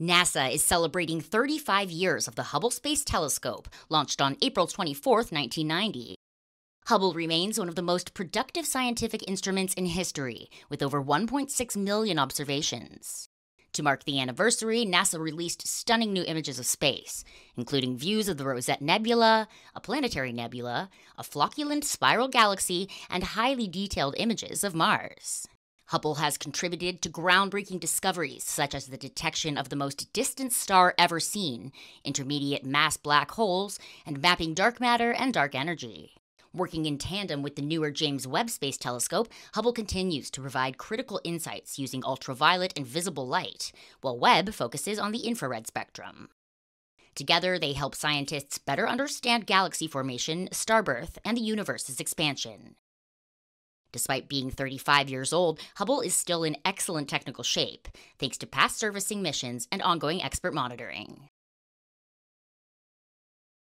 NASA is celebrating 35 years of the Hubble Space Telescope, launched on April 24, 1990. Hubble remains one of the most productive scientific instruments in history, with over 1.6 million observations. To mark the anniversary, NASA released stunning new images of space, including views of the Rosette Nebula, a planetary nebula, a flocculent spiral galaxy, and highly detailed images of Mars. Hubble has contributed to groundbreaking discoveries such as the detection of the most distant star ever seen, intermediate mass black holes, and mapping dark matter and dark energy. Working in tandem with the newer James Webb Space Telescope, Hubble continues to provide critical insights using ultraviolet and visible light, while Webb focuses on the infrared spectrum. Together, they help scientists better understand galaxy formation, starbirth, and the universe's expansion. Despite being 35 years old, Hubble is still in excellent technical shape, thanks to past servicing missions and ongoing expert monitoring.